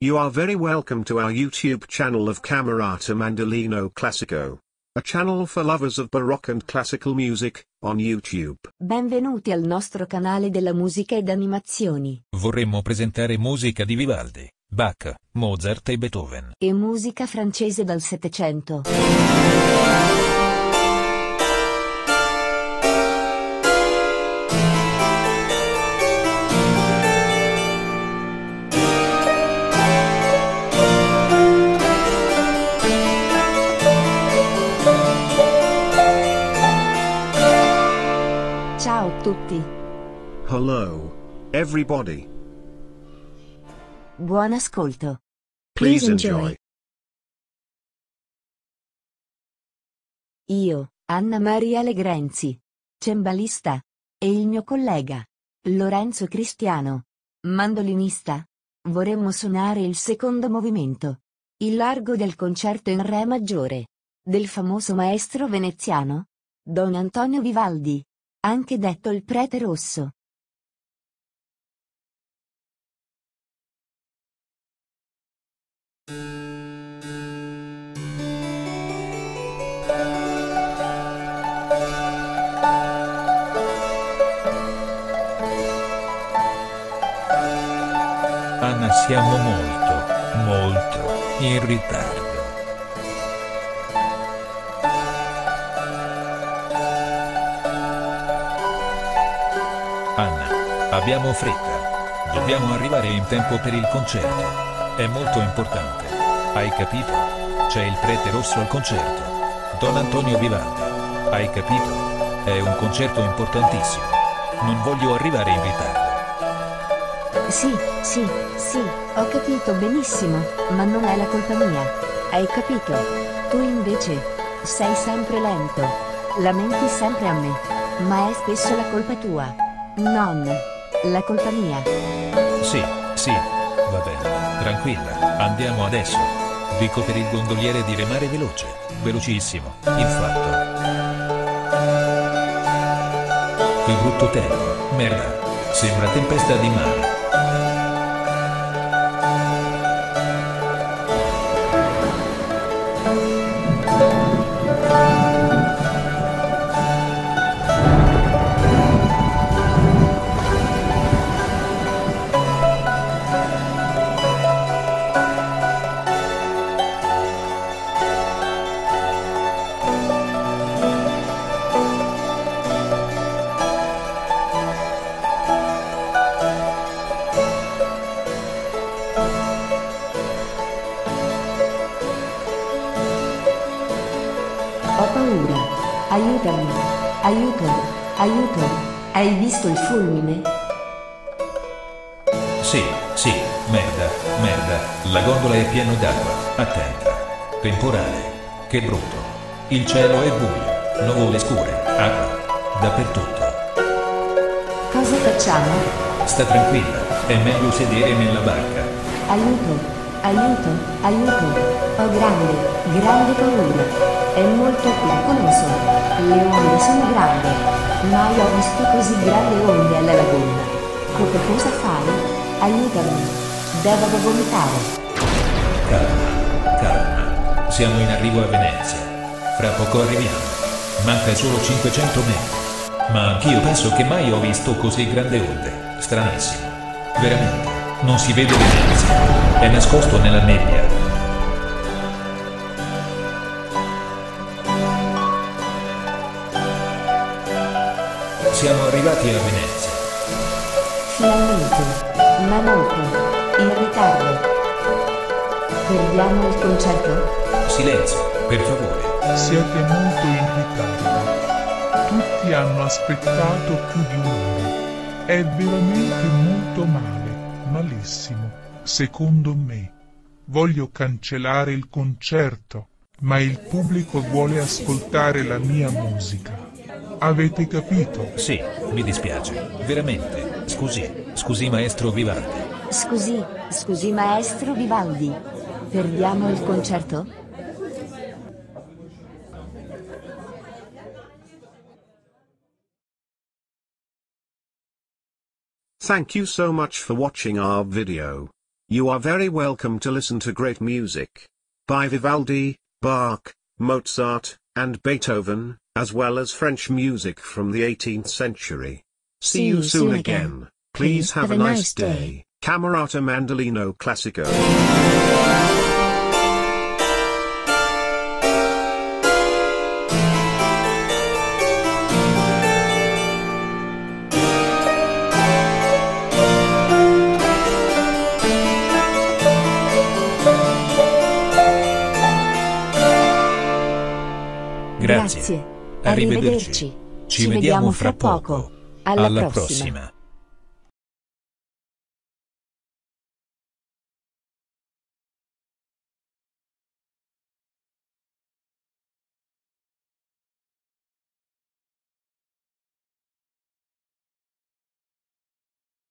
You are very welcome to our YouTube channel of Camerata Mandolino Classico. A channel for lovers of Baroque and classical music, on YouTube. Benvenuti al nostro canale della musica ed animazioni. Vorremmo presentare musica di Vivaldi, Bach, Mozart e Beethoven. E musica francese dal Settecento. Tutti. Hello, everybody. Buon ascolto. Please enjoy. Io, Anna Maria Legrenzi, cembalista, e il mio collega, Lorenzo Cristiano, mandolinista, vorremmo suonare il secondo movimento, il largo del concerto in Re maggiore, del famoso maestro veneziano, Don Antonio Vivaldi, anche detto il prete rosso. Anna siamo molto, molto, in ritardo. Anna, abbiamo fretta. Dobbiamo arrivare in tempo per il concerto. È molto importante. Hai capito? C'è il prete rosso al concerto. Don Antonio Vivaldi. Hai capito? È un concerto importantissimo. Non voglio arrivare in ritardo. Sì, sì, sì, ho capito benissimo, ma non è la colpa mia. Hai capito? Tu invece sei sempre lento. Lamenti sempre a me. Ma è spesso la colpa tua. Non la colpa mia. Sì, sì, va bene. Tranquilla, andiamo adesso. Dico per il gondoliere di remare veloce. Velocissimo, il fatto. Che brutto tempo, merda. Sembra tempesta di mare. Aiutami. Aiuto. Aiuto. Hai visto il fulmine? Sì, sì, merda, merda. La gondola è piena d'acqua. Attenta. Temporale. Che brutto. Il cielo è buio. Nuvole scure. Acqua. Dappertutto. Cosa facciamo? Sta tranquilla. È meglio sedere nella barca. Aiuto. Aiuto. Aiuto. Ho grande, grande paura. È molto pericoloso. Le onde sono grandi. Mai ho visto così grandi onde alla laguna. Come cosa fai? Aiutami. Devo vomitare. Calma, calma. Siamo in arrivo a Venezia. Fra poco arriviamo. Manca solo 500 metri. Ma anch'io penso che mai ho visto così grande onde. Stranissimo. Veramente. Non si vede Venezia. È nascosto nella nebbia. Siamo arrivati a Venezia. Finalmente. Ma molto. In ritardo. Perdiamo il concerto? Silenzio, per favore. Siete molto in ritardo. Tutti hanno aspettato più di un'ora. È veramente molto male, malissimo, secondo me. Voglio cancellare il concerto, ma il pubblico vuole ascoltare la mia musica. Avete capito? Sì, mi dispiace. Veramente. Scusi, scusi maestro Vivaldi. Scusi, scusi maestro Vivaldi. Perdiamo il concerto? Thank you so much for watching our video. You are very welcome to listen to great music. By Vivaldi, Bach, Mozart, and Beethoven, as well as French music from the 18th century. See you soon again. Please have a nice day. Camerata Mandolino Classico. Grazie. Arrivederci. Ci vediamo fra poco. Alla, prossima.